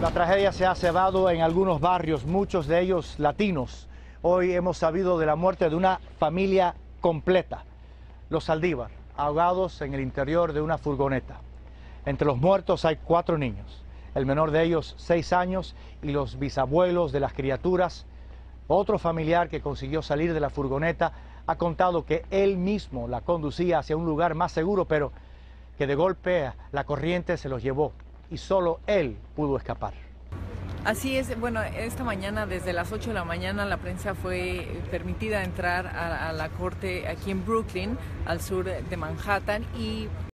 La tragedia se ha cebado en algunos barrios, muchos de ellos latinos. Hoy hemos sabido de la muerte de una familia completa, los Saldívar, ahogados en el interior de una furgoneta. Entre los muertos hay cuatro niños, el menor de ellos seis años y los bisabuelos de las criaturas. Otro familiar que consiguió salir de la furgoneta ha contado que él mismo la conducía hacia un lugar más seguro, pero que de golpe la corriente se los llevó y solo él pudo escapar. Así es, bueno, esta mañana desde las 8 de la mañana la prensa fue permitida entrar a, a la corte aquí en Brooklyn, al sur de Manhattan, y